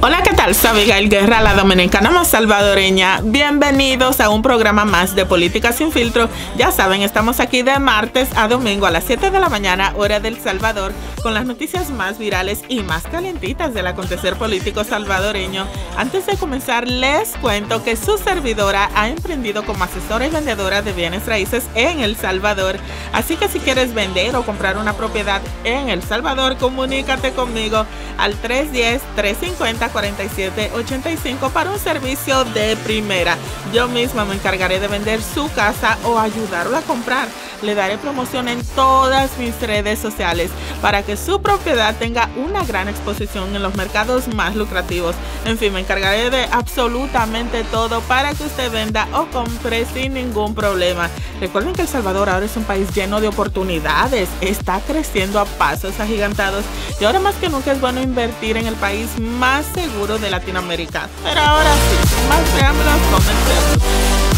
Hola, ¿qué tal? Soy Abigail Guerra, la dominicana más salvadoreña. Bienvenidos a un programa más de Política sin filtro. Ya saben, estamos aquí de martes a domingo a las 7 de la mañana, hora del Salvador, con las noticias más virales y más calentitas del acontecer político salvadoreño. Antes de comenzar, les cuento que su servidora ha emprendido como asesora y vendedora de bienes raíces en El Salvador. Así que si quieres vender o comprar una propiedad en El Salvador, comunícate conmigo al 310 350 4785 para un servicio de primera. Yo misma me encargaré de vender su casa o ayudarlo a comprar. Le daré promoción en todas mis redes sociales para que su propiedad tenga una gran exposición en los mercados más lucrativos. En fin, me encargaré de absolutamente todo para que usted venda o compre sin ningún problema. Recuerden que El Salvador ahora es un país lleno de oportunidades, está creciendo a pasos agigantados y ahora más que nunca es bueno invertir en el país más seguro de Latinoamérica. Pero ahora sí, más preámbulos, comencemos.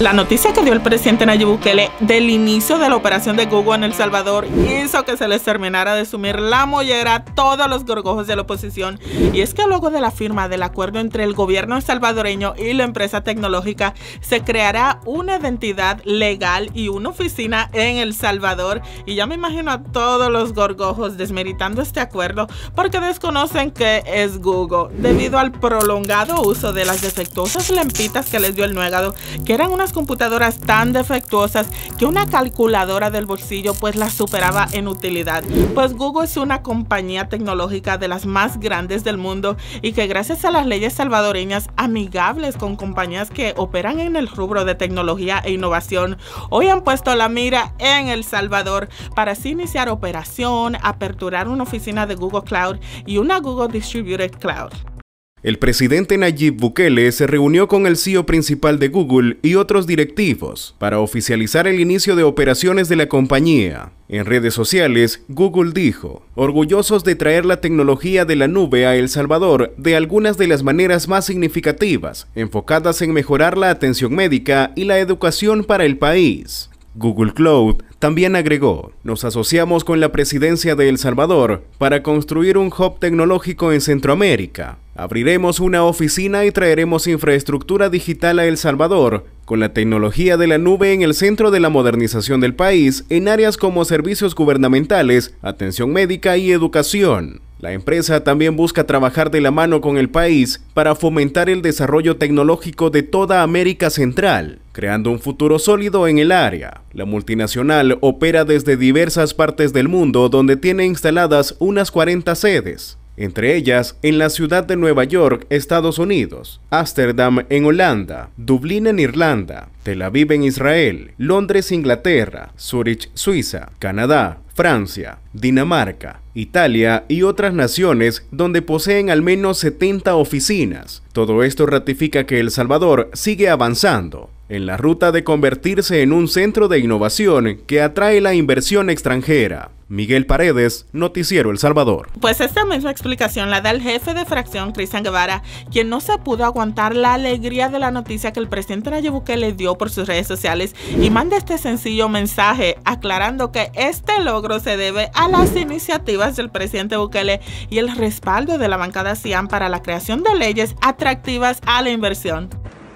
La noticia que dio el presidente Nayib Bukele del inicio de la operación de Google en El Salvador hizo que se les terminara de sumir la mollera a todos los gorgojos de la oposición. Y es que luego de la firma del acuerdo entre el gobierno salvadoreño y la empresa tecnológica, se creará una identidad legal y una oficina en El Salvador. Y ya me imagino a todos los gorgojos desmeritando este acuerdo porque desconocen que es Google, debido al prolongado uso de las defectuosas lempitas que les dio el nuegado, que eran unas computadoras tan defectuosas que una calculadora del bolsillo pues las superaba en utilidad. Pues Google es una compañía tecnológica de las más grandes del mundo y que gracias a las leyes salvadoreñas amigables con compañías que operan en el rubro de tecnología e innovación, hoy han puesto la mira en El Salvador para así iniciar operación, aperturar una oficina de Google Cloud y una Google Distributed Cloud. El presidente Nayib Bukele se reunió con el CEO principal de Google y otros directivos para oficializar el inicio de operaciones de la compañía. En redes sociales, Google dijo, orgullosos de traer la tecnología de la nube a El Salvador de algunas de las maneras más significativas, enfocadas en mejorar la atención médica y la educación para el país. Google Cloud también agregó, nos asociamos con la presidencia de El Salvador para construir un hub tecnológico en Centroamérica. Abriremos una oficina y traeremos infraestructura digital a El Salvador con la tecnología de la nube en el centro de la modernización del país en áreas como servicios gubernamentales, atención médica y educación. La empresa también busca trabajar de la mano con el país para fomentar el desarrollo tecnológico de toda América Central, creando un futuro sólido en el área. La multinacional opera desde diversas partes del mundo donde tiene instaladas unas 40 sedes entre ellas en la ciudad de Nueva York, Estados Unidos, Ámsterdam en Holanda, Dublín en Irlanda, Tel Aviv en Israel, Londres, Inglaterra, Zurich, Suiza, Canadá, Francia, Dinamarca, Italia y otras naciones donde poseen al menos 70 oficinas. Todo esto ratifica que El Salvador sigue avanzando en la ruta de convertirse en un centro de innovación que atrae la inversión extranjera. Miguel Paredes, Noticiero El Salvador. Pues esta misma explicación la da el jefe de fracción, Cristian Guevara, quien no se pudo aguantar la alegría de la noticia que el presidente Nayib Bukele dio por sus redes sociales y manda este sencillo mensaje aclarando que este logro se debe a las iniciativas del presidente Bukele y el respaldo de la bancada CIAN para la creación de leyes atractivas a la inversión.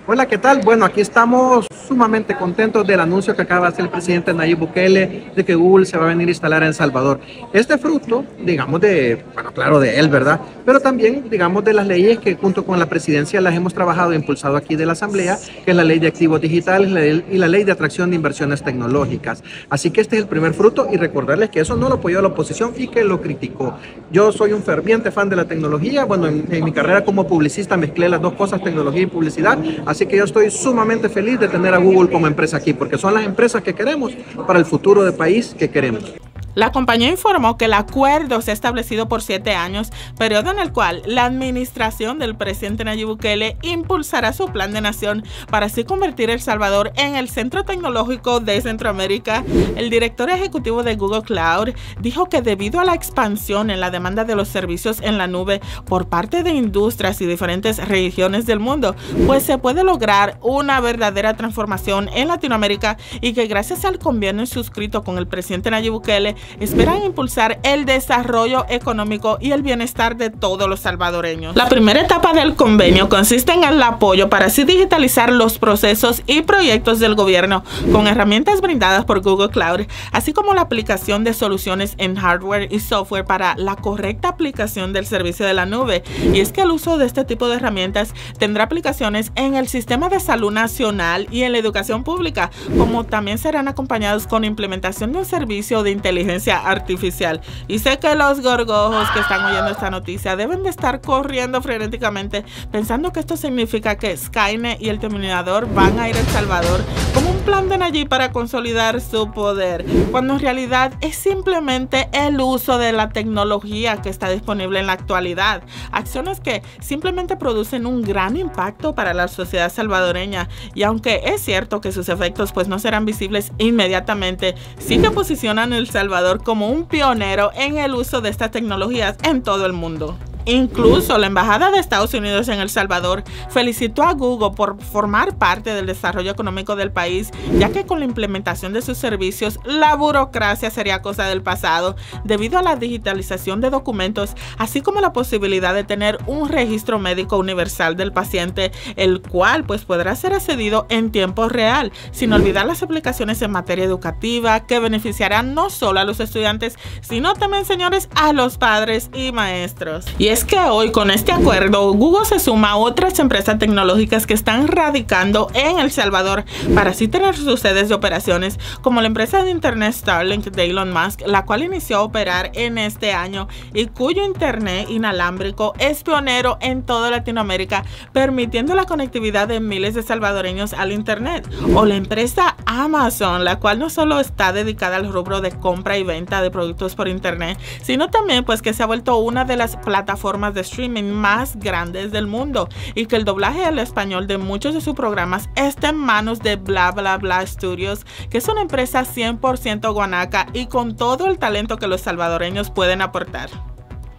Hola, ¿qué tal? Bueno, aquí estamos sumamente contentos del anuncio que acaba de hacer el presidente Nayib Bukele de que Google se va a venir a instalar en Salvador. Este fruto, digamos, de, bueno, claro, de él, ¿verdad? Pero también, digamos, de las leyes que junto con la presidencia las hemos trabajado e impulsado aquí de la Asamblea, que es la ley de activos digitales y la ley de atracción de inversiones tecnológicas. Así que este es el primer fruto y recordarles que eso no lo apoyó la oposición y que lo criticó. Yo soy un ferviente fan de la tecnología. Bueno, en, en mi carrera como publicista mezclé las dos cosas, tecnología y publicidad. Así que yo estoy sumamente feliz de tener a Google como empresa aquí, porque son las empresas que queremos para el futuro del país que queremos. La compañía informó que el acuerdo se ha establecido por siete años, periodo en el cual la administración del presidente Nayib Bukele impulsará su plan de nación para así convertir El Salvador en el centro tecnológico de Centroamérica. El director ejecutivo de Google Cloud dijo que debido a la expansión en la demanda de los servicios en la nube por parte de industrias y diferentes regiones del mundo, pues se puede lograr una verdadera transformación en Latinoamérica y que gracias al convenio suscrito con el presidente Nayib Bukele, esperan impulsar el desarrollo económico y el bienestar de todos los salvadoreños. La primera etapa del convenio consiste en el apoyo para así digitalizar los procesos y proyectos del gobierno con herramientas brindadas por Google Cloud, así como la aplicación de soluciones en hardware y software para la correcta aplicación del servicio de la nube. Y es que el uso de este tipo de herramientas tendrá aplicaciones en el sistema de salud nacional y en la educación pública, como también serán acompañados con implementación de un servicio de inteligencia artificial. Y sé que los gorgojos que están oyendo esta noticia deben de estar corriendo frenéticamente pensando que esto significa que Skynet y el Terminador van a ir a El Salvador como un plan de allí para consolidar su poder, cuando en realidad es simplemente el uso de la tecnología que está disponible en la actualidad. Acciones que simplemente producen un gran impacto para la sociedad salvadoreña y aunque es cierto que sus efectos pues no serán visibles inmediatamente, sí que posicionan El Salvador como un pionero en el uso de estas tecnologías en todo el mundo. Incluso la Embajada de Estados Unidos en El Salvador felicitó a Google por formar parte del desarrollo económico del país, ya que con la implementación de sus servicios la burocracia sería cosa del pasado, debido a la digitalización de documentos, así como la posibilidad de tener un registro médico universal del paciente, el cual pues podrá ser accedido en tiempo real, sin olvidar las aplicaciones en materia educativa que beneficiarán no solo a los estudiantes, sino también, señores, a los padres y maestros. Es que hoy con este acuerdo Google se suma a otras empresas tecnológicas que están radicando en El Salvador para así tener sus sedes de operaciones como la empresa de internet Starlink de Elon Musk, la cual inició a operar en este año y cuyo internet inalámbrico es pionero en toda Latinoamérica, permitiendo la conectividad de miles de salvadoreños al internet. O la empresa Amazon, la cual no solo está dedicada al rubro de compra y venta de productos por internet, sino también pues que se ha vuelto una de las plataformas formas de streaming más grandes del mundo y que el doblaje al español de muchos de sus programas está en manos de Bla Bla Bla Studios, que es una empresa 100% guanaca y con todo el talento que los salvadoreños pueden aportar.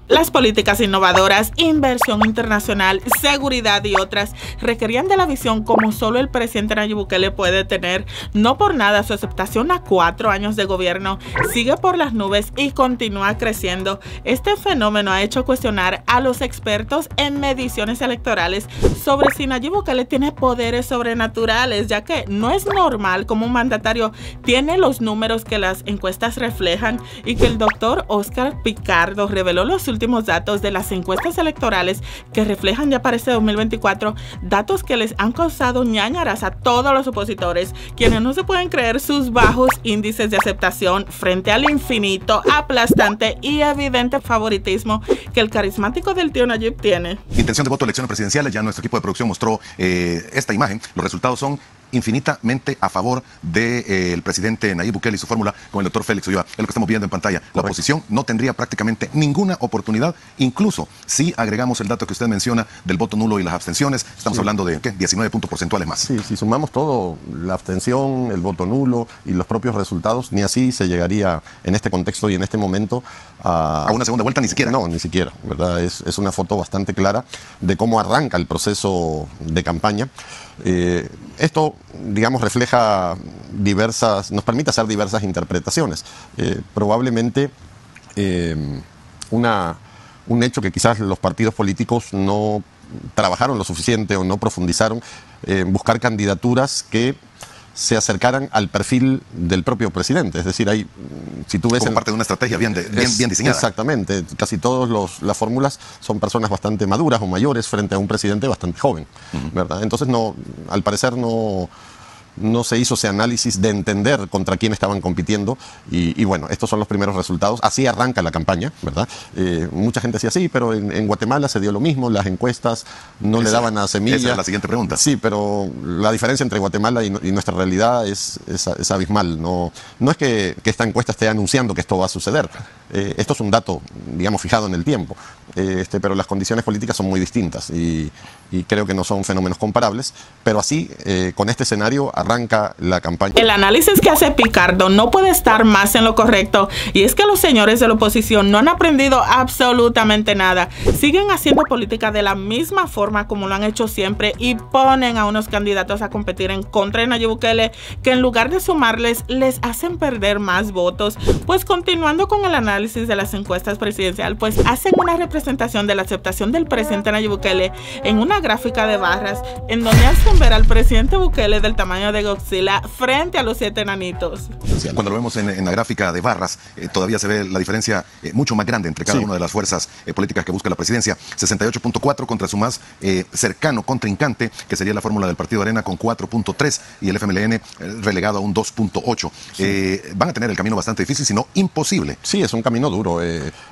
Las políticas innovadoras, inversión internacional, seguridad y otras requerían de la visión como solo el presidente Nayib Bukele puede tener. No por nada su aceptación a cuatro años de gobierno sigue por las nubes y continúa creciendo. Este fenómeno ha hecho cuestionar a los expertos en mediciones electorales sobre si Nayib Bukele tiene poderes sobrenaturales, ya que no es normal como un mandatario tiene los números que las encuestas reflejan y que el doctor Oscar Picardo reveló los últimos datos de las encuestas electorales que reflejan ya para este 2024 datos que les han causado ñañaras a todos los opositores, quienes no se pueden creer sus bajos índices de aceptación frente al infinito, aplastante y evidente favoritismo que el carismático del tío Nayib tiene. Intención de voto elecciones presidenciales, ya nuestro equipo de producción mostró eh, esta imagen. Los resultados son infinitamente a favor del de, eh, presidente Nayib Bukele y su fórmula con el doctor Félix Ulloa. Es lo que estamos viendo en pantalla. La oposición no tendría prácticamente ninguna oportunidad, incluso si agregamos el dato que usted menciona del voto nulo y las abstenciones, estamos hablando de ¿qué? 19 puntos porcentuales más. Sí, si sumamos todo, la abstención, el voto nulo y los propios resultados, ni así se llegaría en este contexto y en este momento a... a una segunda vuelta, ni siquiera. No, ni siquiera, ¿verdad? Es, es una foto bastante clara de cómo arranca el proceso de campaña. Eh, esto, digamos, refleja diversas, nos permite hacer diversas interpretaciones. Eh, probablemente eh, una, un hecho que quizás los partidos políticos no trabajaron lo suficiente o no profundizaron en buscar candidaturas que se acercaran al perfil del propio presidente. Es decir, hay, si tú ves... Como parte de una estrategia bien, bien, diseñada. Exactamente. Casi todas las fórmulas son personas bastante maduras o mayores frente a un presidente bastante joven. ¿verdad? Entonces, no, al parecer no no se hizo ese análisis de entender contra quién estaban compitiendo y, bueno, estos son los primeros resultados. Así arranca la campaña, ¿verdad? Eh, mucha gente decía sí, pero en, Guatemala se dio lo mismo, las encuestas no le daban a semilla. Esa es la siguiente pregunta. Sí, pero la diferencia entre Guatemala y, nuestra realidad es, es, abismal. No, no es que, esta encuesta esté anunciando que esto va a suceder. Eh, esto es un dato, digamos, fijado en el tiempo, eh, este, pero las condiciones políticas son muy distintas y, y creo que no son fenómenos comparables, pero así, eh, con este escenario, arranca la campaña. El análisis que hace Picardo no puede estar más en lo correcto, y es que los señores de la oposición no han aprendido absolutamente nada. Siguen haciendo política de la misma forma como lo han hecho siempre y ponen a unos candidatos a competir en contra de Nayib Bukele que en lugar de sumarles les hacen perder más votos. Pues continuando con el análisis de las encuestas presidenciales, pues hacen una representación de la aceptación del presidente Nayib Bukele en una gráfica de barras en donde hacen ver al presidente Bukele del tamaño de Godzilla frente a los siete enanitos. Cuando lo vemos en, la gráfica de barras, eh, todavía se ve la diferencia eh, mucho más grande entre cada una de las fuerzas eh, políticas que busca la presidencia. 68.4 contra su más cercano contrincante, que sería la fórmula del Partido Arena con 4.3 y el FMLN relegado a un 2.8. van a tener el camino bastante difícil, sino imposible. Sí, es un camino duro.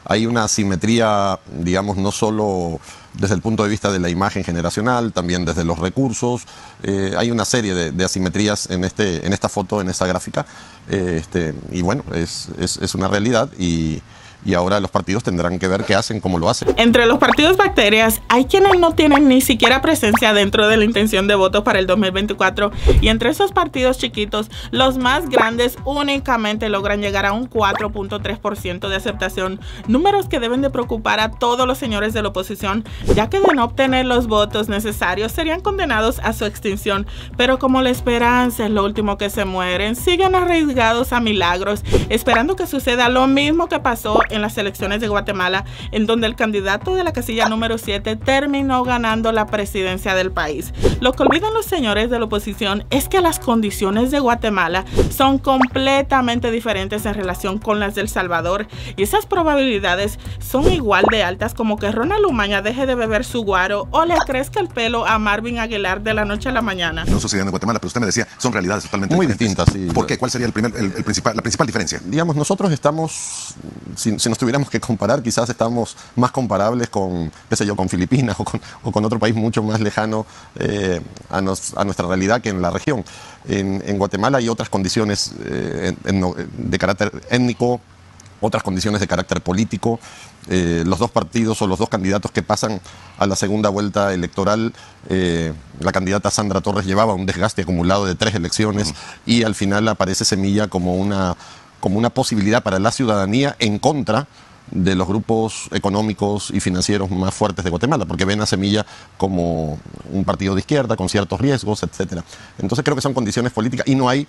hay una simetría, digamos, no solo desde el punto de vista de la imagen generacional, también desde los recursos. Eh, hay una serie de, asimetrías en, este, en esta foto, en esta gráfica. Eh, este, y bueno, es, es, es una realidad y, y ahora los partidos tendrán que ver qué hacen, cómo lo hacen. Entre los partidos bacterias hay quienes no tienen ni siquiera presencia dentro de la intención de voto para el 2024 y entre esos partidos chiquitos los más grandes únicamente logran llegar a un 4.3% de aceptación, números que deben de preocupar a todos los señores de la oposición ya que de no obtener los votos necesarios serían condenados a su extinción, pero como la esperanza es lo último que se mueren, siguen arriesgados a milagros, esperando que suceda lo mismo que pasó en las elecciones de Guatemala, en donde el candidato de la casilla número 7 terminó ganando la presidencia del país. Lo que olvidan los señores de la oposición es que las condiciones de Guatemala son completamente diferentes en relación con las del Salvador y esas probabilidades son igual de altas como que Ronald Umaña deje de beber su guaro o le crezca el pelo a Marvin Aguilar de la noche a la mañana. No sucediendo en Guatemala, pero usted me decía, son realidades totalmente muy distintas. Sí. ¿Por qué? ¿Cuál sería el primer, el, principal, la principal diferencia? Digamos, nosotros estamos, sin, si nos tuviéramos que comparar, quizás estamos más comparables con, qué sé yo, con Filipinas o con, o con otro país mucho más lejano eh, a, a, nuestra realidad que en la región. En, en Guatemala hay otras condiciones eh, de carácter étnico, otras condiciones de carácter político. Eh, los dos partidos o los dos candidatos que pasan a la segunda vuelta electoral, la candidata Sandra Torres llevaba un desgaste acumulado de tres elecciones y al final aparece Semilla como una como una posibilidad para la ciudadanía en contra de los grupos económicos y financieros más fuertes de Guatemala, porque ven a Semilla como un partido de izquierda con ciertos riesgos, etcétera. Entonces creo que son condiciones políticas y no hay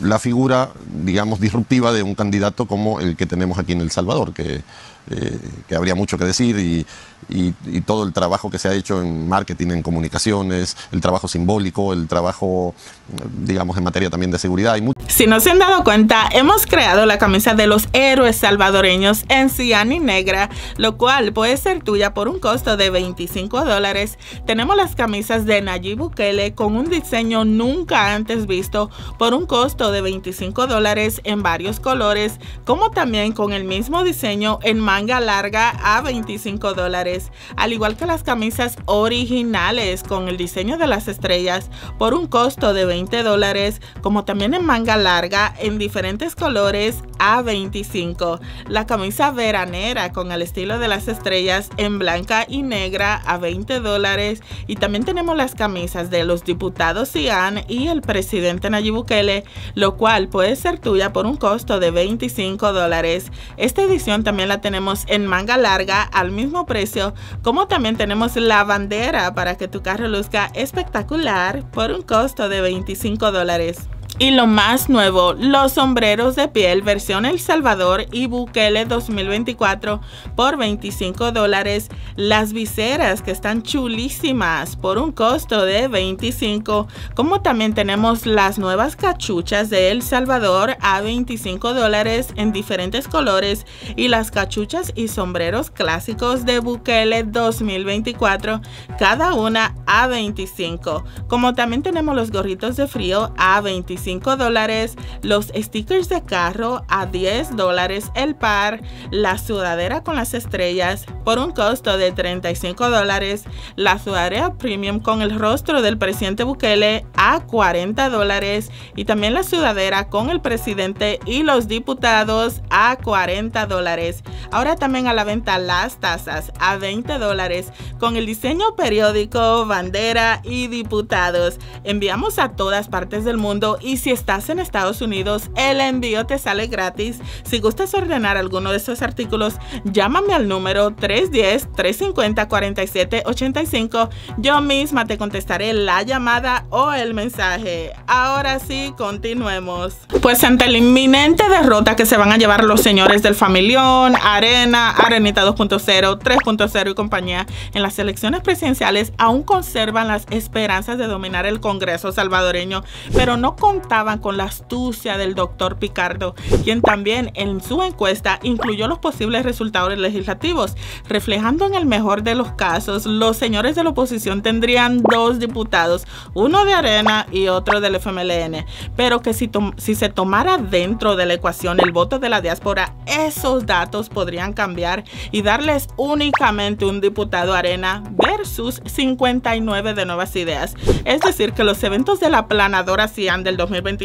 la figura, digamos, disruptiva de un candidato como el que tenemos aquí en El Salvador, que, eh, que habría mucho que decir y, y, todo el trabajo que se ha hecho en marketing, en comunicaciones, el trabajo simbólico, el trabajo, digamos, en materia también de seguridad. Y si no se han dado cuenta, hemos creado la camisa de los héroes salvadoreños en cian y negra, lo cual puede ser tuya por un costo de 25 dólares. Tenemos las camisas de Nayib Bukele con un diseño nunca antes visto por un costo de 25 dólares en varios colores, como también con el mismo diseño en manga larga a 25 dólares al igual que las camisas originales con el diseño de las estrellas por un costo de 20 dólares, como también en manga larga en diferentes colores a 25. La camisa veranera con el estilo de las estrellas en blanca y negra a 20 dólares. Y también tenemos las camisas de los diputados Cian y el presidente Nayib Bukele, lo cual puede ser tuya por un costo de 25 dólares. Esta edición también la tenemos en manga larga al mismo precio como también tenemos la bandera para que tu carro luzca espectacular por un costo de 25 dólares. Y lo más nuevo, los sombreros de piel versión El Salvador y Bukele 2024 por 25 dólares. Las viseras que están chulísimas por un costo de 25. Como también tenemos las nuevas cachuchas de El Salvador a 25 dólares en diferentes colores. Y las cachuchas y sombreros clásicos de Bukele 2024, cada una a 25. Como también tenemos los gorritos de frío a 25 dólares, los stickers de carro a 10 dólares el par, la sudadera con las estrellas por un costo de 35 dólares, la sudadera premium con el rostro del presidente Bukele a 40 dólares y también la sudadera con el presidente y los diputados a 40 dólares. Ahora también a la venta las tazas a 20 dólares con el diseño periódico, bandera y diputados. Enviamos a todas partes del mundo y si estás en Estados Unidos, el envío te sale gratis. Si gustas ordenar alguno de estos artículos, llámame al número 310-350-4785. Yo misma te contestaré la llamada o el mensaje. Ahora sí, continuemos. Pues ante la inminente derrota que se van a llevar los señores del Familión, Arena, Arenita 2.0, 3.0 y compañía en las elecciones presidenciales, aún conservan las esperanzas de dominar el Congreso salvadoreño, pero no con con la astucia del doctor Picardo, quien también en su encuesta incluyó los posibles resultados legislativos, reflejando en el mejor de los casos, los señores de la oposición tendrían dos diputados, uno de Arena y otro del FMLN, pero que si, si se tomara dentro de la ecuación el voto de la diáspora, esos datos podrían cambiar y darles únicamente un diputado Arena versus 59 de nuevas ideas. Es decir, que los eventos de la planadora CIAN del 2020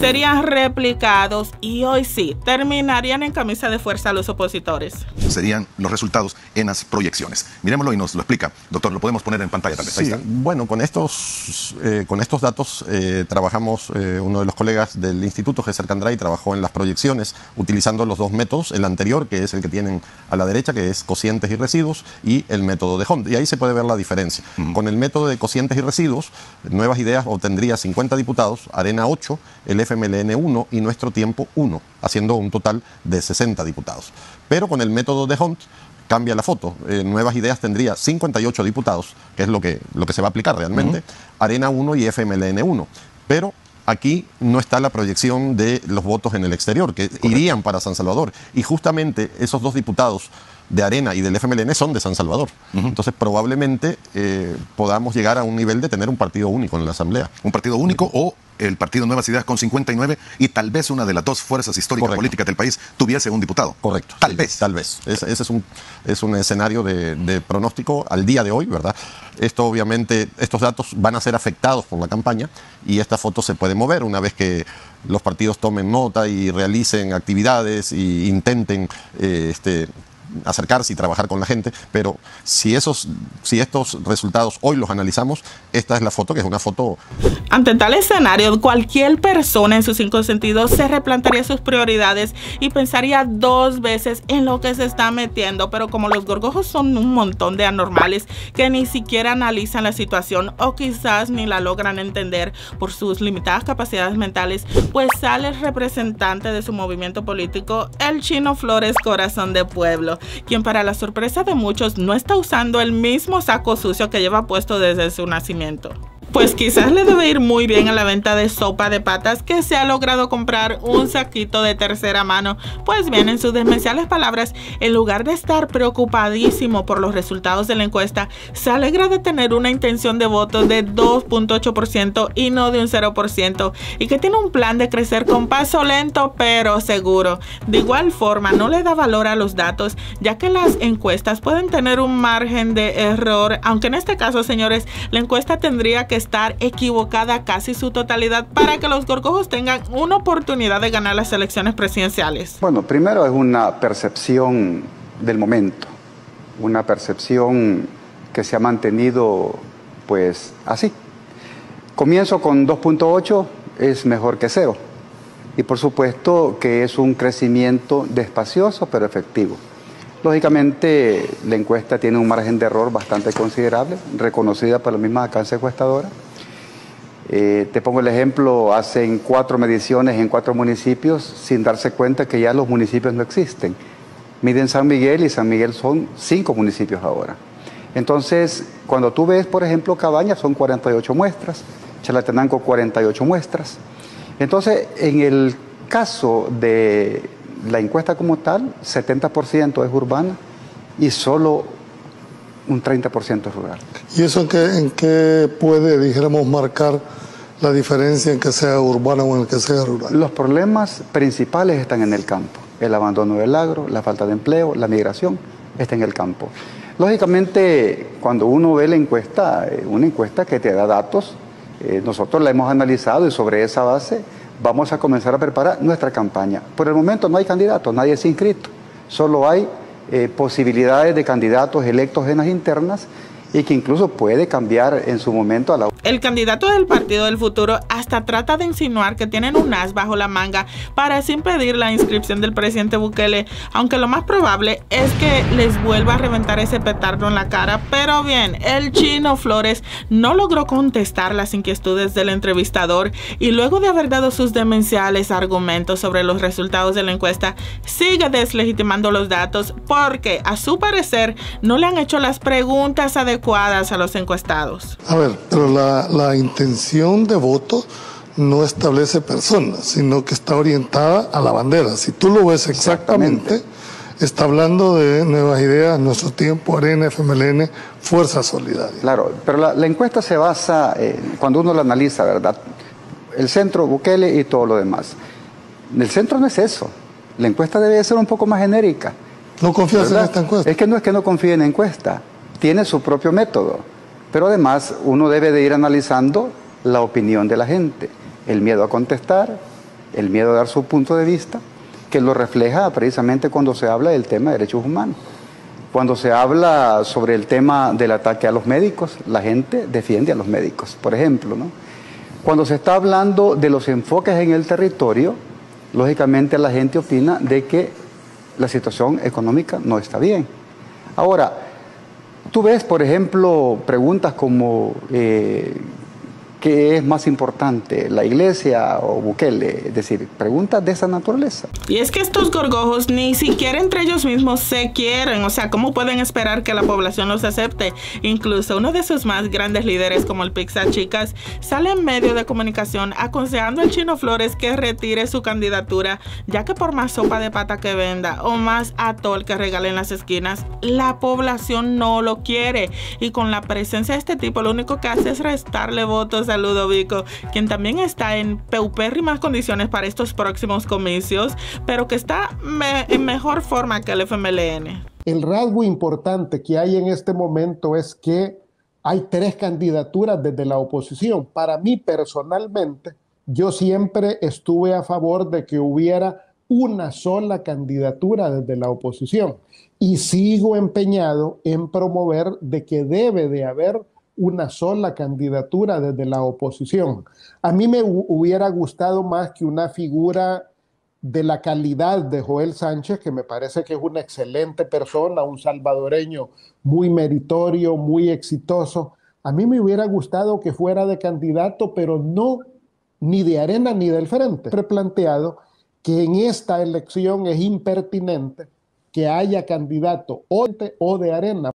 serían replicados y hoy sí terminarían en camisa de fuerza los opositores. Serían los resultados en las proyecciones. Miremoslo y nos lo explica. Doctor, lo podemos poner en pantalla tal vez. Bueno, con estos, eh, con estos datos eh, trabajamos, eh, uno de los colegas del Instituto, Gesser Candray, trabajó en las proyecciones utilizando los dos métodos, el anterior, que es el que tienen a la derecha, que es cocientes y residuos, y el método de Hunt. Y ahí se puede ver la diferencia. Con el método de cocientes y residuos, Nuevas Ideas obtendría 50 diputados, Arena 8, el FMLN 1 y nuestro tiempo 1, haciendo un total de 60 diputados. Pero con el método de Hunt cambia la foto. Eh, Nuevas Ideas tendría 58 diputados, que es lo que, lo que se va a aplicar realmente, Arena 1 y FMLN 1. Pero aquí no está la proyección de los votos en el exterior, que irían para San Salvador. Y justamente esos dos diputados de Arena y del FMLN son de San Salvador. Entonces probablemente eh, podamos llegar a un nivel de tener un partido único en la Asamblea. Un partido único o el Partido Nuevas Ideas con 59 y tal vez una de las dos fuerzas históricas políticas del país tuviese un diputado. Correcto. Tal vez. Tal vez. ese es un, es un escenario de, pronóstico al día de hoy, ¿verdad? Esto obviamente, estos datos van a ser afectados por la campaña y esta foto se puede mover una vez que los partidos tomen nota y realicen actividades e intenten eh, este, acercarse y trabajar con la gente, pero si, esos, si estos resultados hoy los analizamos, esta es la foto, que es una foto... Ante tal escenario, cualquier persona en sus cinco sentidos se replantaría sus prioridades y pensaría dos veces en lo que se está metiendo, pero como los gorgojos son un montón de anormales que ni siquiera analizan la situación o quizás ni la logran entender por sus limitadas capacidades mentales, pues sale el representante de su movimiento político, el chino Flores Corazón de Pueblo, quien para la sorpresa de muchos no está usando el mismo saco sucio que lleva puesto desde su nacimiento pues quizás le debe ir muy bien a la venta de sopa de patas que se ha logrado comprar un saquito de tercera mano. Pues bien, en sus demenciales palabras, en lugar de estar preocupadísimo por los resultados de la encuesta, se alegra de tener una intención de voto de 2.8% y no de un 0% y que tiene un plan de crecer con paso lento pero seguro. De igual forma, no le da valor a los datos, ya que las encuestas pueden tener un margen de error, aunque en este caso, señores, la encuesta tendría que estar equivocada casi su totalidad para que los gorgojos tengan una oportunidad de ganar las elecciones presidenciales? Bueno, primero es una percepción del momento, una percepción que se ha mantenido pues así. Comienzo con 2.8, es mejor que cero. Y por supuesto que es un crecimiento despacioso pero efectivo. Lógicamente, la encuesta tiene un margen de error bastante considerable, reconocida por la misma alcance encuestadora. Eh, te pongo el ejemplo, hacen cuatro mediciones en cuatro municipios sin darse cuenta que ya los municipios no existen. Miden San Miguel y San Miguel son cinco municipios ahora. Entonces, cuando tú ves, por ejemplo, Cabañas son 48 muestras, Chalatenango 48 muestras. Entonces, en el caso de la encuesta como tal, 70% es urbana y solo un 30% es rural. ¿Y eso en qué, en qué puede, dijéramos, marcar la diferencia en que sea urbana o en que sea rural? Los problemas principales están en el campo. El abandono del agro, la falta de empleo, la migración, está en el campo. Lógicamente, cuando uno ve la encuesta, eh, una encuesta que te da datos, eh, nosotros la hemos analizado y sobre esa base vamos a comenzar a preparar nuestra campaña. Por el momento no hay candidatos, nadie se ha inscrito, solo hay eh, posibilidades de candidatos electos en las internas y que incluso puede cambiar en su momento a la... El candidato del Partido del Futuro hasta trata de insinuar que tienen un as bajo la manga para así impedir la inscripción del presidente Bukele, aunque lo más probable es que les vuelva a reventar ese petardo en la cara. Pero bien, el chino Flores no logró contestar las inquietudes del entrevistador y luego de haber dado sus demenciales argumentos sobre los resultados de la encuesta, sigue deslegitimando los datos porque a su parecer no le han hecho las preguntas adecuadas a los encuestados. A ver, pero la, la intención de voto no establece personas, sino que está orientada a la bandera. Si tú lo ves exactamente, está hablando de nuevas ideas, nuestro tiempo, Arena, FMLN, Fuerza Solidaria. Claro, pero la, la encuesta se basa, en, cuando uno la analiza, ¿verdad? El centro, Bukele y todo lo demás. El centro no es eso. La encuesta debe ser un poco más genérica. ¿No confías ¿verdad? en esta encuesta? Es que no es que no confíe en la encuesta tiene su propio método, pero además uno debe de ir analizando la opinión de la gente, el miedo a contestar, el miedo a dar su punto de vista, que lo refleja precisamente cuando se habla del tema de derechos humanos. Cuando se habla sobre el tema del ataque a los médicos, la gente defiende a los médicos, por ejemplo. ¿no? Cuando se está hablando de los enfoques en el territorio, lógicamente la gente opina de que la situación económica no está bien. Ahora, Tú ves, por ejemplo, preguntas como eh, ¿qué es más importante, la iglesia o Bukele? Es decir, preguntas de esa naturaleza. Y es que estos gorgojos ni siquiera entre ellos mismos se quieren, o sea, ¿cómo pueden esperar que la población los acepte? Incluso uno de sus más grandes líderes, como el Pizza Chicas, sale en medio de comunicación aconsejando al Chino Flores que retire su candidatura, ya que por más sopa de pata que venda o más atol que regale en las esquinas, la población no lo quiere. Y con la presencia de este tipo, lo único que hace es restarle votos a Ludovico, quien también está en peupérrimas condiciones para estos próximos comicios, pero que está me en mejor forma que el FMLN. El rasgo importante que hay en este momento es que hay tres candidaturas desde la oposición. Para mí personalmente, yo siempre estuve a favor de que hubiera una sola candidatura desde la oposición y sigo empeñado en promover de que debe de haber una sola candidatura desde la oposición. A mí me hubiera gustado más que una figura de la calidad de Joel Sánchez, que me parece que es una excelente persona, un salvadoreño muy meritorio, muy exitoso. A mí me hubiera gustado que fuera de candidato, pero no ni de arena ni del frente. He planteado que en esta elección es impertinente que haya candidato o de arena.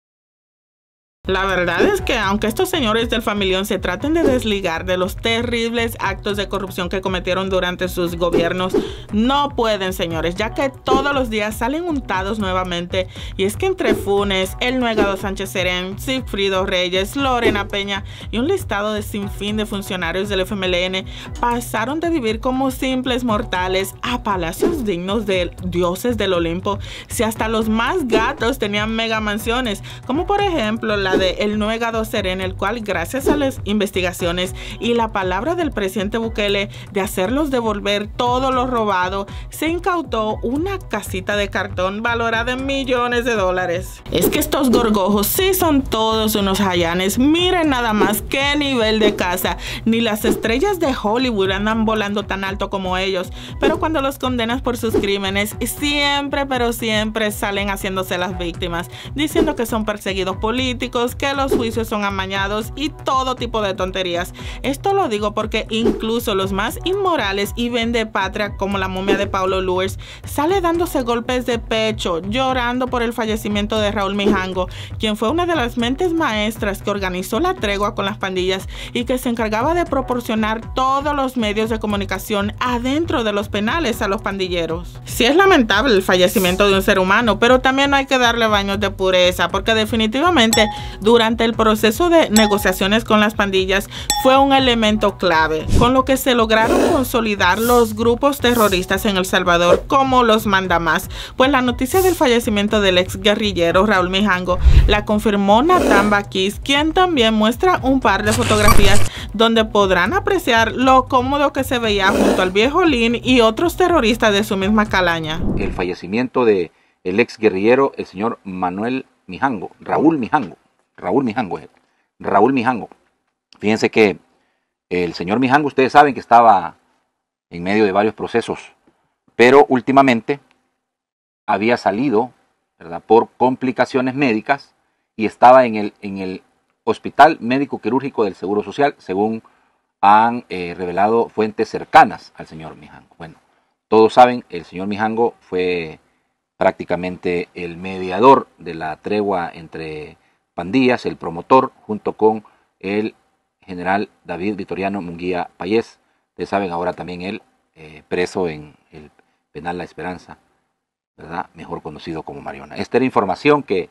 La verdad es que aunque estos señores del familión se traten de desligar de los terribles actos de corrupción que cometieron durante sus gobiernos, no pueden, señores, ya que todos los días salen untados nuevamente. Y es que entre Funes, el Nuegado Sánchez Serén, Sigfrido Reyes, Lorena Peña y un listado de sinfín de funcionarios del FMLN pasaron de vivir como simples mortales a palacios dignos de dioses del Olimpo, si hasta los más gatos tenían mega mansiones, como por ejemplo la El Nuegado Serén, el cual gracias a las investigaciones y la palabra del presidente Bukele de hacerlos devolver todo lo robado, se incautó una casita de cartón valorada en millones de dólares. Es que estos gorgojos sí son todos unos hayanes. Miren nada más qué nivel de casa. Ni las estrellas de Hollywood andan volando tan alto como ellos. Pero cuando los condenas por sus crímenes, siempre, pero siempre salen haciéndose las víctimas, diciendo que son perseguidos políticos que los juicios son amañados y todo tipo de tonterías. Esto lo digo porque incluso los más inmorales y vende patria, como la momia de Paulo Luers, sale dándose golpes de pecho, llorando por el fallecimiento de Raúl Mijango, quien fue una de las mentes maestras que organizó la tregua con las pandillas y que se encargaba de proporcionar todos los medios de comunicación adentro de los penales a los pandilleros. Sí es lamentable el fallecimiento de un ser humano, pero también no hay que darle baños de pureza, porque definitivamente durante el proceso de negociaciones con las pandillas fue un elemento clave, con lo que se lograron consolidar los grupos terroristas en El Salvador como los mandamás, pues la noticia del fallecimiento del ex guerrillero Raúl Mijango la confirmó Natán Baquis, quien también muestra un par de fotografías donde podrán apreciar lo cómodo que se veía junto al viejo Lin y otros terroristas de su misma calaña. El fallecimiento de el ex guerrillero, el señor Manuel Mijango, Raúl Mijango, Raúl Mijango, Raúl Mijango. Fíjense que el señor Mijango, ustedes saben que estaba en medio de varios procesos, pero últimamente había salido, ¿verdad? Por complicaciones médicas y estaba en el, en el Hospital Médico Quirúrgico del Seguro Social, según han eh, revelado fuentes cercanas al señor Mijango. Bueno, todos saben, el señor Mijango fue prácticamente el mediador de la tregua entre pandillas, el promotor, junto con el general David Vitoriano Munguía Payés. Ustedes saben ahora también él eh, preso en el penal La Esperanza, ¿verdad? Mejor conocido como Mariona. Esta era información que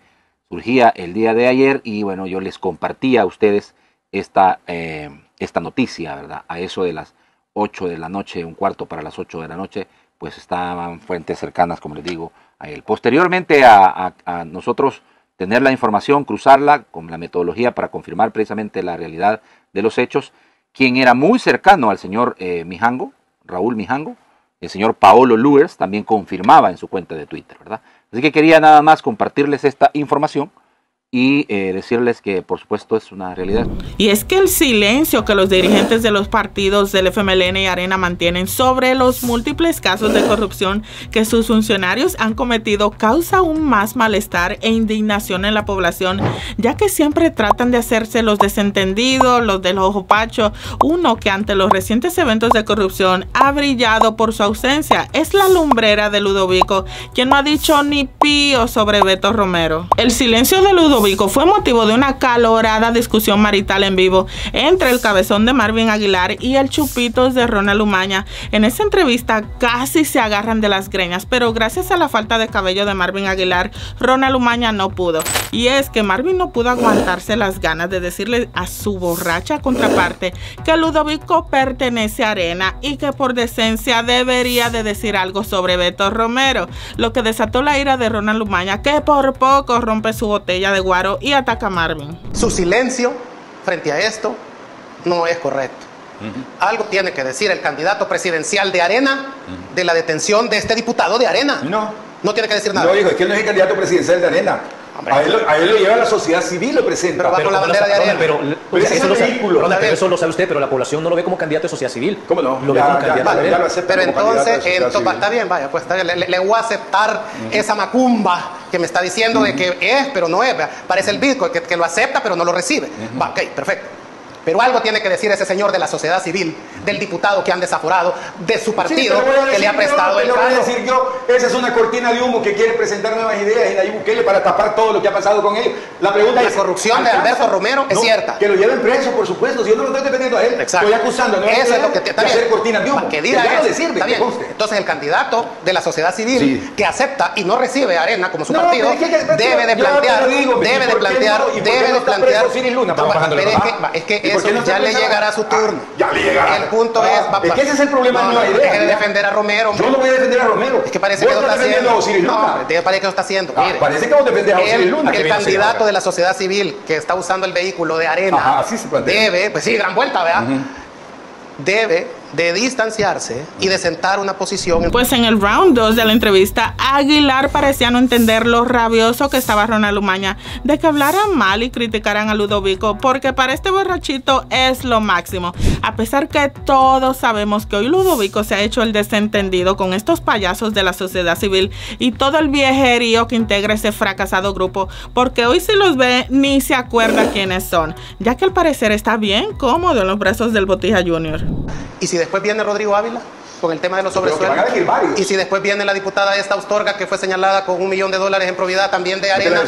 surgía el día de ayer y bueno, yo les compartía a ustedes esta, eh, esta noticia, ¿verdad? A eso de las 8 de la noche, un cuarto para las 8 de la noche, pues estaban fuentes cercanas, como les digo, a él. Posteriormente a, nosotros tener la información, cruzarla con la metodología para confirmar precisamente la realidad de los hechos, quien era muy cercano al señor eh, Mijango, Raúl Mijango, el señor Paolo Luers también confirmaba en su cuenta de Twitter, ¿verdad? Así que quería nada más compartirles esta información y eh, decirles que por supuesto es una realidad. Y es que el silencio que los dirigentes de los partidos del FMLN y Arena mantienen sobre los múltiples casos de corrupción que sus funcionarios han cometido causa aún más malestar e indignación en la población, ya que siempre tratan de hacerse los desentendidos, los del ojo pacho. Uno que ante los recientes eventos de corrupción ha brillado por su ausencia es la lumbrera de Ludovico, quien no ha dicho ni pío sobre Beto Romero. El silencio de Ludovico fue motivo de una calorada discusión marital en vivo entre el cabezón de Marvin Aguilar y el chupitos de Ronald Umaña. En esa entrevista casi se agarran de las greñas, pero gracias a la falta de cabello de Marvin Aguilar, Ronald Umaña no pudo. Y es que Marvin no pudo aguantarse las ganas de decirle a su borracha contraparte que Ludovico pertenece a Arena y que por decencia debería de decir algo sobre Beto Romero, lo que desató la ira de Ronald Umaña, que por poco rompe su botella de y ataca a Marvin. Su silencio frente a esto no es correcto. Algo tiene que decir el candidato presidencial de Arena de la detención de este diputado de Arena. No. No tiene que decir nada. No, hijo, es que él no es el candidato presidencial de Arena. A él, lo lleva la sociedad civil, lo presenta. Pero la bandera de Arena. Pero, eso, lo sabe, eso lo sabe usted, pero la población no lo ve como candidato de sociedad civil. ¿Cómo no? Lo ve como candidato de Arena. Pero entonces, está bien, vaya, pues está bien. Le, voy a aceptar esa macumba que me está diciendo de que es, pero no es. Parece el Bitcoin, que, que lo acepta, pero no lo recibe. Va, ok, perfecto. Pero algo tiene que decir ese señor de la sociedad civil, del diputado que han desaforado, de su partido que le ha prestado el cargo. a decir yo, esa es una cortina de humo que quiere presentar nuevas ideas en Nayib Bukele para tapar todo lo que ha pasado con él. La pregunta la corrupción de Alberto Romero es cierta. Que lo lleven preso, por supuesto. Si yo no lo estoy defendiendo a él, Exacto. estoy acusando. No eso es lo que te, está de hacer cortinas de humo. Que diga está bien. Entonces el candidato de la sociedad civil que acepta y no recibe arena como su partido debe de plantear, debe de plantear, debe de plantear. Es que eso ya le llega llegará su turno. ya le llegará. El punto ah, es. Va, es que ese es el problema no, de Nueva Idea. Deje de defender a Romero. Yo no voy a defender a Romero. Es que parece que lo está haciendo. A Osiris Luna. No, parece que lo está haciendo. Ah, Mire, parece que vos defendés a Osiris Luna. El, el candidato de la sociedad civil que está usando el vehículo de arena Ajá, así se debe, pues sí, gran vuelta, ¿verdad? Debe de distanciarse y de sentar una posición. Pues en el round 2 de la entrevista, Aguilar parecía no entender lo rabioso que estaba Ronald Umaña de que hablaran mal y criticaran a Ludovico, porque para este borrachito es lo máximo. A pesar que todos sabemos que hoy Ludovico se ha hecho el desentendido con estos payasos de la sociedad civil y todo el viejerío que integra ese fracasado grupo, porque hoy si los ve ni se acuerda quiénes son, ya que al parecer está bien cómodo en los brazos del Botija Junior. ¿Y si después viene Rodrigo Ávila? con el tema de los sobresueldos. Y si después viene la diputada esta Austorga que fue señalada con un millón de dólares en probidad también de arena.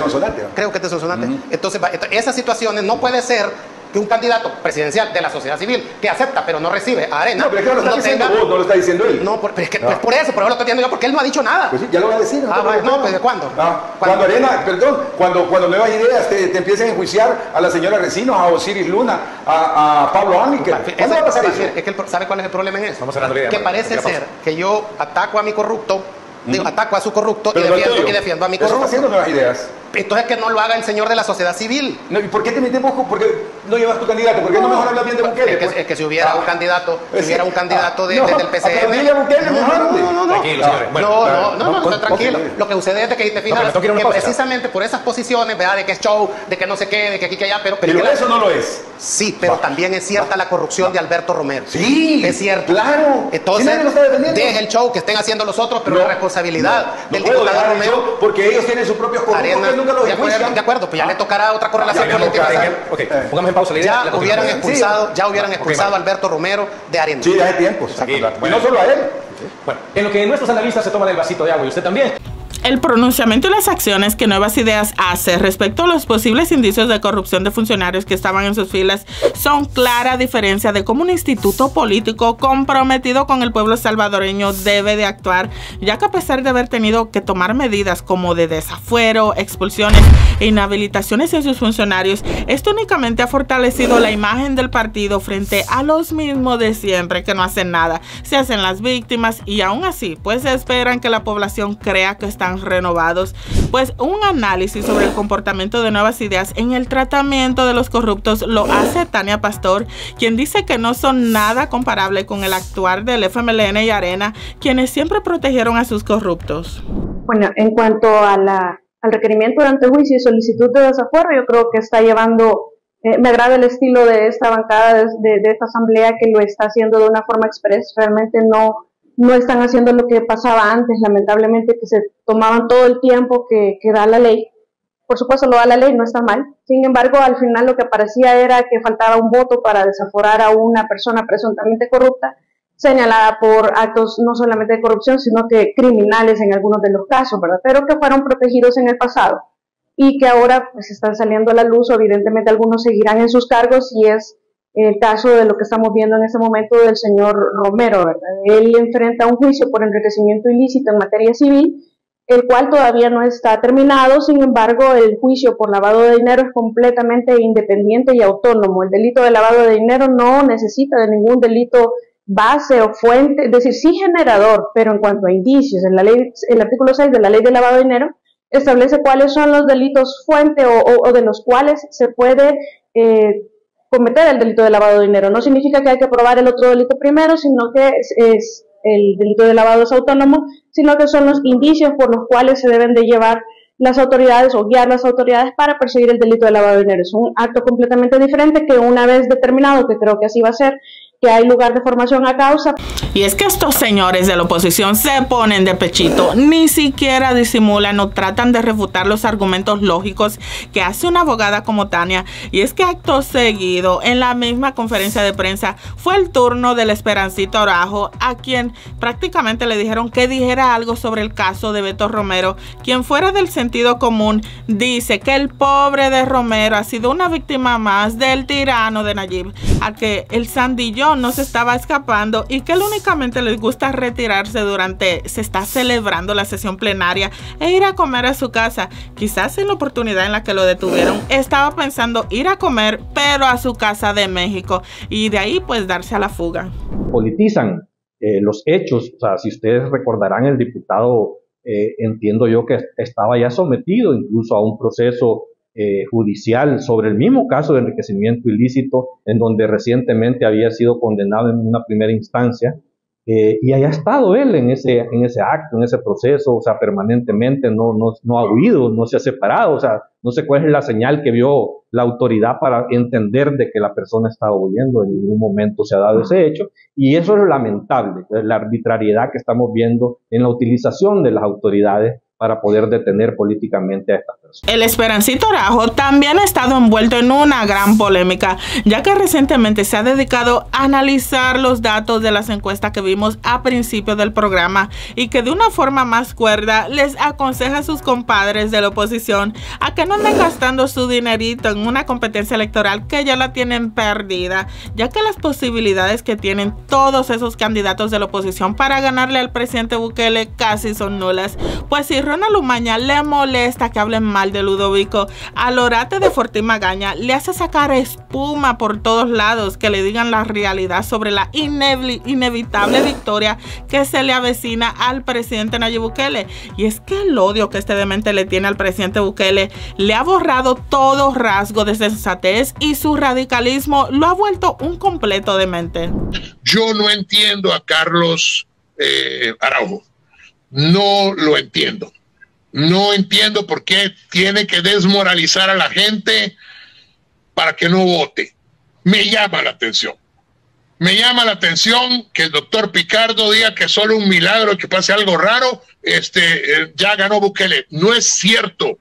Creo que es de Sonsonate. Entonces, esas situaciones no puede ser que un candidato presidencial de la sociedad civil que acepta pero no recibe a Arena. No, pero es que no lo está diciendo vos, no lo está diciendo él. No, pero es que no. es por eso, pero lo estoy diciendo yo porque él no ha dicho nada. Pues sí, ya lo voy a decir. No, ah, bueno, no, pues ¿de cuándo? Ah, cuando, Arena, perdón, cuando, cuando Nuevas Ideas te, te empiecen a enjuiciar a la señora Recinos, a Osiris Luna, a, a Pablo Ángel. ¿Cuándo va a pasar eso? Es que ¿Sabe cuál es el problema en eso? Vamos a idea, que parece ser que yo ataco a mi corrupto, digo, ataco a su corrupto y defiendo, y defiendo, a mi corrupto. Eso está haciendo Nuevas Ideas. Entonces que no lo haga el señor de la sociedad civil. No, ¿Y por qué te metes vos? ¿Por qué no llevas tu candidato? ¿Por qué no, mejor hablas bien de Bukele? Es que, es que si hubiera un candidato, si hubiera un candidato de, del PCM. No, Bukele, mejor. No, no, no. Tranquilo, señores. no, no, no, no, tranquilo. Lo que sucede es que te fijas que precisamente por esas posiciones, ¿verdad? De que es show, de que no sé qué, de que aquí que allá, pero... Pero eso no lo es. Sí, pero también es cierta la corrupción de Alberto Romero. Sí. Es cierto. Claro. Entonces, deje el show que estén haciendo los otros, pero la responsabilidad del diputado Romero... Porque ellos tienen sus propios corruptos de acuerdo, pues ya le tocará otra correlación política. Ok, pongamos en pausa la idea. Ya hubieran expulsado, ya hubieran expulsado a Alberto Romero de Arena. Sí, hace tiempo. Y no solo a él. Bueno, en lo que nuestros analistas se toman el vasito de agua y usted también el pronunciamiento y las acciones que Nuevas Ideas hace respecto a los posibles indicios de corrupción de funcionarios que estaban en sus filas son clara diferencia de cómo un instituto político comprometido con el pueblo salvadoreño debe de actuar, ya que a pesar de haber tenido que tomar medidas como de desafuero, expulsiones e inhabilitaciones en sus funcionarios, esto únicamente ha fortalecido la imagen del partido frente a los mismos de siempre que no hacen nada, se hacen las víctimas y aún así pues esperan que la población crea que están renovados, pues un análisis sobre el comportamiento de nuevas ideas en el tratamiento de los corruptos lo hace Tania Pastor, quien dice que no son nada comparable con el actuar del FMLN y Arena, quienes siempre protegieron a sus corruptos. Bueno, en cuanto a la, al requerimiento durante juicio y solicitud de desafuero, yo creo que está llevando eh, me agrada el estilo de esta bancada, de, de, esta asamblea que lo está haciendo de una forma express. Realmente no, no están haciendo lo que pasaba antes, lamentablemente, que se tomaban todo el tiempo que, da la ley. Por supuesto, lo da la ley, no está mal. Sin embargo, al final lo que parecía era que faltaba un voto para desaforar a una persona presuntamente corrupta, señalada por actos no solamente de corrupción, sino que criminales en algunos de los casos, ¿verdad? Pero que fueron protegidos en el pasado y que ahora pues están saliendo a la luz, evidentemente algunos seguirán en sus cargos y es el caso de lo que estamos viendo en este momento del señor Romero, ¿verdad? Él enfrenta un juicio por enriquecimiento ilícito en materia civil, el cual todavía no está terminado, sin embargo, el juicio por lavado de dinero es completamente independiente y autónomo. El delito de lavado de dinero no necesita de ningún delito base o fuente, es decir, sí generador, pero en cuanto a indicios, en la ley, el artículo 6 de la ley de lavado de dinero establece cuáles son los delitos fuente o, de los cuales se puede eh, cometer el delito de lavado de dinero. No significa que hay que probar el otro delito primero, sino que es, el delito de lavado es autónomo, sino que son los indicios por los cuales se deben de llevar las autoridades o guiar las autoridades para perseguir el delito de lavado de dinero. Es un acto completamente diferente que una vez determinado, que creo que así va a ser, que hay lugar de formación a causa. Y es que estos señores de la oposición se ponen de pechito, ni siquiera disimulan o tratan de refutar los argumentos lógicos que hace una abogada como Tania. Y es que acto seguido, en la misma conferencia de prensa, fue el turno del Esperancito Arajo, a quien prácticamente le dijeron que dijera algo sobre el caso de Beto Romero, quien fuera del sentido común dice que el pobre de Romero ha sido una víctima más del tirano de Nayib, a que el Sandillo no se estaba escapando y que él únicamente les gusta retirarse durante se está celebrando la sesión plenaria e ir a comer a su casa. Quizás en la oportunidad en la que lo detuvieron estaba pensando ir a comer pero a su casa de México y de ahí pues darse a la fuga. Politizan eh, los hechos, o sea, si ustedes recordarán el diputado, eh, entiendo yo que estaba ya sometido incluso a un proceso eh, judicial sobre el mismo caso de enriquecimiento ilícito, en donde recientemente había sido condenado en una primera instancia. Eh, y haya estado él en ese, en ese acto, en ese proceso, o sea, permanentemente, no, no, no ha huido, no se ha separado, o sea, no sé cuál es la señal que vio la autoridad para entender de que la persona estaba huyendo, en ningún momento se ha dado ese hecho, y eso es lamentable, la arbitrariedad que estamos viendo en la utilización de las autoridades para poder detener políticamente a estas El Esperancito Arajo también ha estado envuelto en una gran polémica, ya que recientemente se ha dedicado a analizar los datos de las encuestas que vimos a principio del programa y que de una forma más cuerda les aconseja a sus compadres de la oposición a que no anden gastando su dinerito en una competencia electoral que ya la tienen perdida, ya que las posibilidades que tienen todos esos candidatos de la oposición para ganarle al presidente Bukele casi son nulas. Pues si Ronald Umaña le molesta que hablen mal de Ludovico, a Lorate de Fortín Magaña le hace sacar espuma por todos lados que le digan la realidad sobre la inevitable victoria que se le avecina al presidente Nayib Bukele. Y es que el odio que este demente le tiene al presidente Bukele le ha borrado todo rasgo de sensatez y su radicalismo lo ha vuelto un completo demente. Yo no entiendo a Carlos eh, Araujo. No lo entiendo. No entiendo por qué tiene que desmoralizar a la gente para que no vote. Me llama la atención. Me llama la atención que el doctor Picardo diga que solo un milagro, que pase algo raro, este, eh, ya ganó Bukele. No es cierto.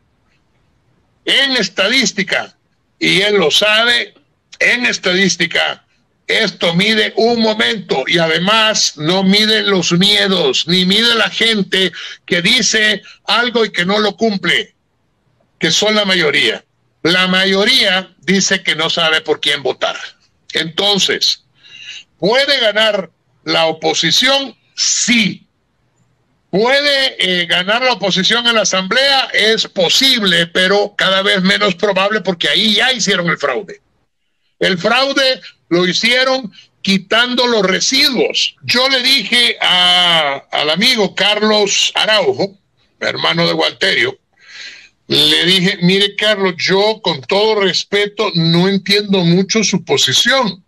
En estadística, y él lo sabe, en estadística, esto mide un momento y además no mide los miedos, ni mide la gente que dice algo y que no lo cumple, que son la mayoría. La mayoría dice que no sabe por quién votar. Entonces, ¿puede ganar la oposición? Sí. ¿Puede eh, ganar la oposición en la Asamblea? Es posible, pero cada vez menos probable porque ahí ya hicieron el fraude. El fraude lo hicieron quitando los residuos. Yo le dije al amigo Carlos Araujo, hermano de Walterio, le dije, mire Carlos, yo con todo respeto no entiendo mucho su posición.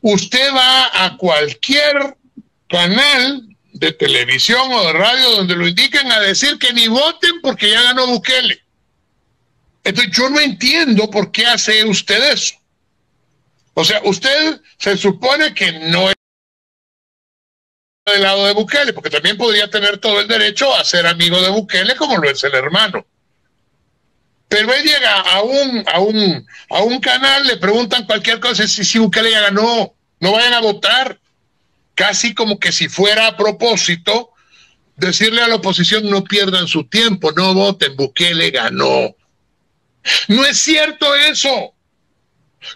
Usted va a cualquier canal de televisión o de radio donde lo indiquen a decir que ni voten porque ya ganó Bukele. Entonces yo no entiendo por qué hace usted eso. O sea, usted se supone que no es del lado de Bukele, porque también podría tener todo el derecho a ser amigo de Bukele como lo es el hermano. Pero él llega a un, a un, a un canal, le preguntan cualquier cosa, si, si Bukele ya ganó, no vayan a votar. Casi como que si fuera a propósito, decirle a la oposición no pierdan su tiempo, no voten, Bukele ganó. No es cierto eso.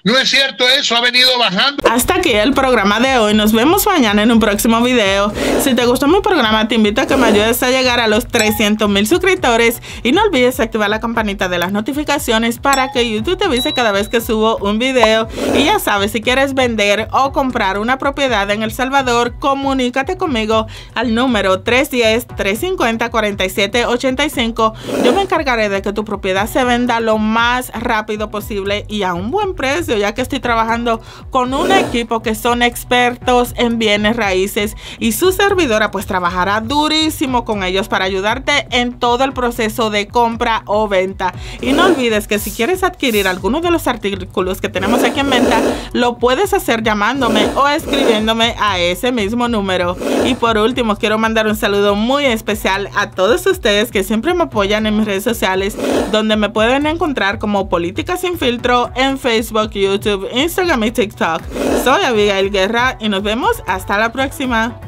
No es cierto eso, ha venido bajando. Hasta aquí el programa de hoy. Nos vemos mañana en un próximo video. Si te gustó mi programa, te invito a que me ayudes a llegar a los 300 mil suscriptores. Y no olvides activar la campanita de las notificaciones para que YouTube te avise cada vez que subo un video. Y ya sabes, si quieres vender o comprar una propiedad en El Salvador, comunícate conmigo al número 310-350-4785. Yo me encargaré de que tu propiedad se venda lo más rápido posible y a un buen precio ya que estoy trabajando con un equipo que son expertos en bienes raíces y su servidora pues trabajará durísimo con ellos para ayudarte en todo el proceso de compra o venta. Y no olvides que si quieres adquirir alguno de los artículos que tenemos aquí en venta, lo puedes hacer llamándome o escribiéndome a ese mismo número. Y por último, quiero mandar un saludo muy especial a todos ustedes que siempre me apoyan en mis redes sociales, donde me pueden encontrar como Política Sin Filtro en Facebook YouTube, Instagram y TikTok. Soy Abigail Guerra y nos vemos hasta la próxima.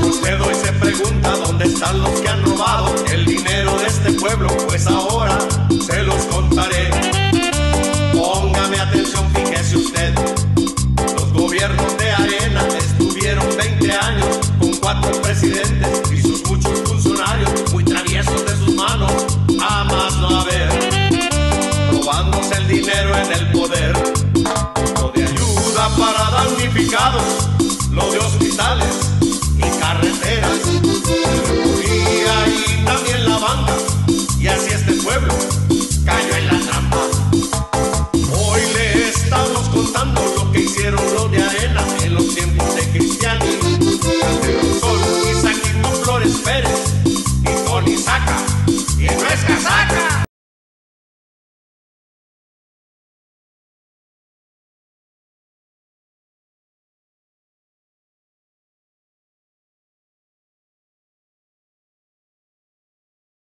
Usted hoy se pregunta dónde están los que han robado el dinero de este pueblo, pues ahora se los contaré. Póngame atención, fíjese usted. Los gobiernos de arena estuvieron 20 años con cuatro presidentes mercados, lo de hospitales y carreteras.